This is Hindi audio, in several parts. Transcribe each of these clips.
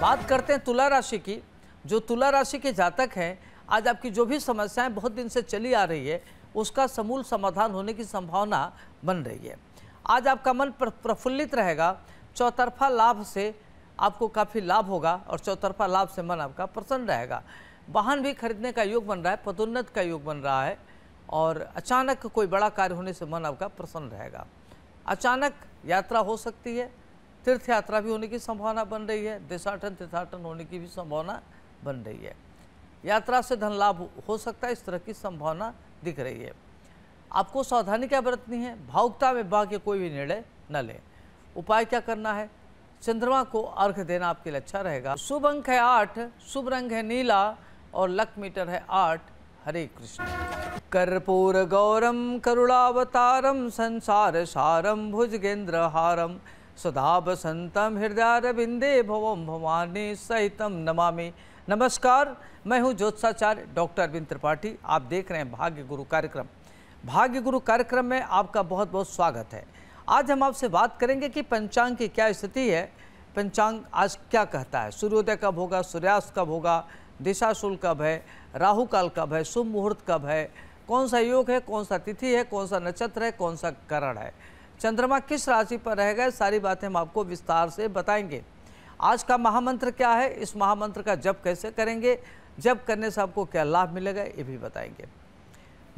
बात करते हैं तुला राशि की। जो तुला राशि के जातक हैं, आज आपकी जो भी समस्याएँ बहुत दिन से चली आ रही है, उसका समूल समाधान होने की संभावना बन रही है। आज आपका मन प्रफुल्लित रहेगा, चौतरफा लाभ से आपको काफ़ी लाभ होगा और चौतरफा लाभ से मन आपका प्रसन्न रहेगा। वाहन भी खरीदने का योग बन रहा है, पदोन्नत का योग बन रहा है और अचानक कोई बड़ा कार्य होने से मन आपका प्रसन्न रहेगा। अचानक यात्रा हो सकती है तीर्थ यात्रा भी होने की संभावना बन रही है, देशाटन तीर्थाटन होने की भी संभावना बन रही है। यात्रा से धन लाभ हो सकता है, इस तरह की संभावना दिख रही है। आपको सावधानी क्या बरतनी है? भावुकता में बह के कोई भी निर्णय न लें। उपाय क्या करना है? चंद्रमा को अर्घ देना आपके लिए अच्छा रहेगा। शुभ अंक है आठ, शुभ रंग है नीला और लक मीटर है आठ, हरे कृष्ण। कर्पूर गौरम, करुणावतारम, संसार सारम, भुजगेंद्र हारम। सदा बसंतम हृदयारविंदे भवम भवानी सहितम नमामि। नमस्कार, मैं हूँ ज्योत्साचार्य, डॉक्टर अरविंद त्रिपाठी। आप देख रहे हैं भाग्य गुरु कार्यक्रम। भाग्य गुरु कार्यक्रम में आपका बहुत बहुत स्वागत है। आज हम आपसे बात करेंगे कि पंचांग की क्या स्थिति है। पंचांग आज क्या कहता है? सूर्योदय कब होगा, सूर्यास्त कब होगा, दिशाशूल कब है राहु काल कब है, शुभ मुहूर्त कब है, कौन सा योग है, कौन सा तिथि है, कौन सा नक्षत्र है, कौन सा करण है। चंद्रमा किस राशि पर रहेगा सारी बातें हम आपको विस्तार से बताएँगे। आज का महामंत्र क्या है, इस महामंत्र का जप कैसे करेंगे, जप करने से आपको क्या लाभ मिलेगा, ये भी बताएँगे।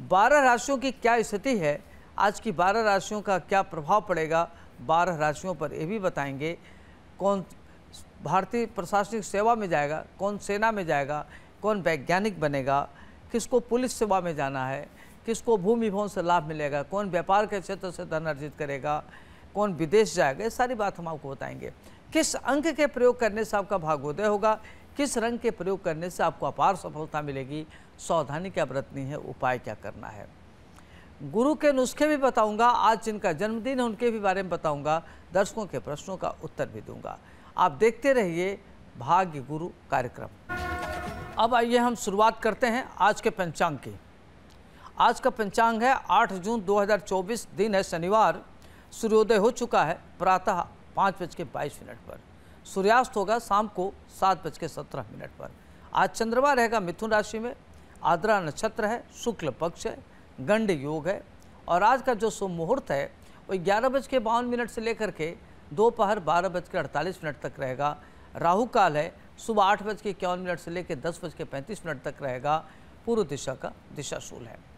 बारह राशियों की क्या स्थिति है, आज की बारह राशियों का क्या प्रभाव पड़ेगा, बारह राशियों पर ये भी बताएँगे। कौन भारतीय प्रशासनिक सेवा में जाएगा, कौन सेना में जाएगा, कौन वैज्ञानिक बनेगा, किसको पुलिस सेवा में जाना है किसको भूमि भवन से लाभ मिलेगा? कौन व्यापार के क्षेत्र से धन अर्जित करेगा? कौन विदेश जाएगा? ये सारी बात हम आपको बताएँगे। किस अंक के प्रयोग करने से आपका भाग्योदय होगा? किस रंग के प्रयोग करने से आपको अपार सफलता मिलेगी? सावधानी क्या बरतनी है? उपाय क्या करना है? गुरु के नुस्खे भी बताऊँगा। आज जिनका जन्मदिन है, उनके भी बारे में बताऊँगा। दर्शकों के प्रश्नों का उत्तर भी दूँगा। आप देखते रहिए भाग्य गुरु कार्यक्रम। अब आइए हम शुरुआत करते हैं आज के पंचांग की। आज का पंचांग है 8 जून 2024 दिन है, शनिवार। सूर्योदय हो चुका है, प्रातः पाँच बज के बाईस मिनट पर। सूर्यास्त होगा शाम को सात बज के सत्रह मिनट पर। आज चंद्रमा रहेगा मिथुन राशि में। आद्रा नक्षत्र है, शुक्ल पक्ष है, गंड योग है। और आज का जो शुभ मुहूर्त है, वो ग्यारह बज के बावन मिनट से लेकर के दोपहर बारह बज के अड़तालीस मिनट तक रहेगा। राहु काल है, सुबह आठ बज के इक्यावन मिनट से लेकर दस बज के पैंतीस मिनट तक रहेगा। पूर्व दिशा का दिशाशूल है।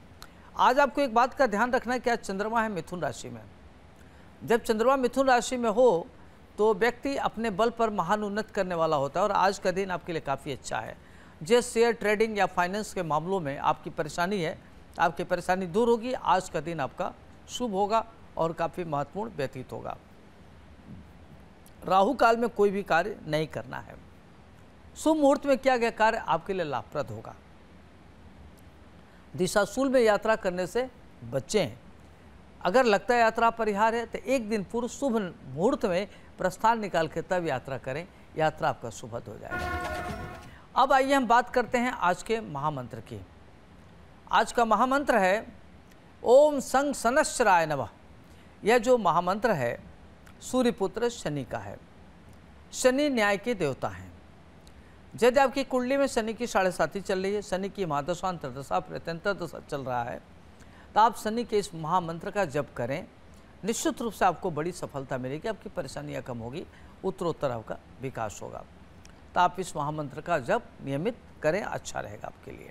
आज आपको एक बात का ध्यान रखना है कि आज चंद्रमा है मिथुन राशि में। जब चंद्रमा मिथुन राशि में हो तो व्यक्ति अपने बल पर महान उन्नत करने वाला होता है और आज का दिन आपके लिए काफ़ी अच्छा है। जिस शेयर ट्रेडिंग या फाइनेंस के मामलों में आपकी परेशानी है, आपकी परेशानी दूर होगी, आज का दिन आपका शुभ होगा और काफ़ी महत्वपूर्ण व्यतीत होगा। राहु काल में कोई भी कार्य नहीं करना है। शुभ मुहूर्त में किया गया कार्य आपके लिए लाभप्रद होगा। दिशाशूल में यात्रा करने से बचें। अगर लगता है यात्रा परिहार है तो एक दिन पूर्व शुभ मुहूर्त में प्रस्थान निकाल के तब यात्रा करें। यात्रा आपका शुभद हो जाएगा। अब आइए हम बात करते हैं आज के महामंत्र की। आज का महामंत्र है, ओम संग सनश्चराय नमः। यह जो महामंत्र है, सूर्यपुत्र शनि का है। शनि न्याय के देवता हैं। यदि आपकी कुंडली में शनि की साढ़े साथी चल रही है। शनि की महादशा अंतरदशा प्रत्यंतर दशा चल रहा है। तो आप शनि के इस महामंत्र का जप करें। निश्चित रूप से आपको बड़ी सफलता मिलेगी, आपकी परेशानियाँ कम होगी, उत्तरोत्तर आपका विकास होगा। तो आप इस महामंत्र का जप नियमित करें अच्छा रहेगा आपके लिए।